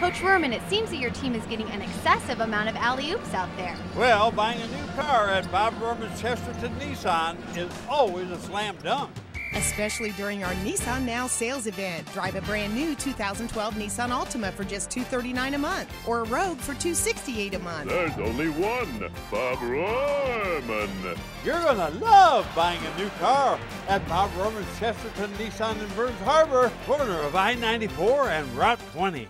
Coach Rohrman, it seems that your team is getting an excessive amount of alley oops out there. Well, buying a new car at Bob Rohrman's Chesterton Nissan is always a slam dunk. Especially during our Nissan Now sales event. Drive a brand new 2012 Nissan Altima for just $239 a month or a Rogue for $268 a month. There's only one, Bob Rohrman. You're going to love buying a new car at Bob Rohrman's Chesterton Nissan in Burns Harbor, corner of I 94 and Route 20.